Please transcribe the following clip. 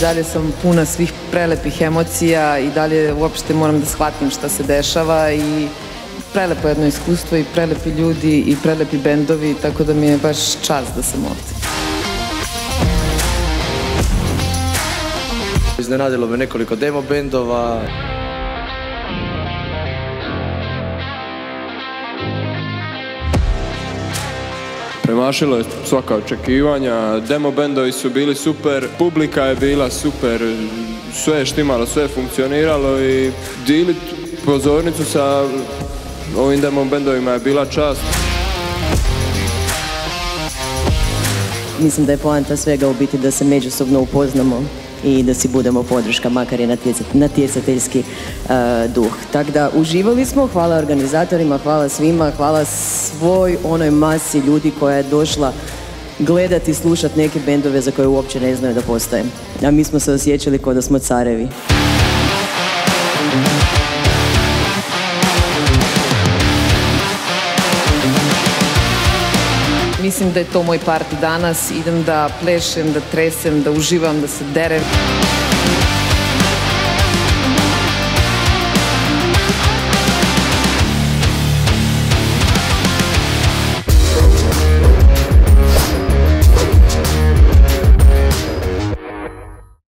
dalje sam puna svih prelepih emocija i dalje uopšte moram da shvatim šta se dešava i prelepo jedno iskustvo i prelepi ljudi i prelepi bendovi, tako da mi je baš čast da sam ovdje. Iznenadilo me nekoliko demo bendova. Premašilo je svaka očekivanja, demo bendovi su bili super, publika je bila super, sve je štimalo, sve je funkcioniralo i dilit pozornicu sa ovim demo bendovima je bila čast. Mislim da je poanta svega u biti da se međusobno upoznamo i da si budemo podrška, makar je natjecateljski uh, duh. Tako da uživali smo, hvala organizatorima, hvala svima, hvala svoj onoj masi ljudi koja je došla gledati i slušati neke bendove za koje uopće ne znaju da postoje. A mi smo se osjećali kao da smo carevi. Mislim da je to moj parti danas. Idem da plešem, da tresem, da uživam, da se derem.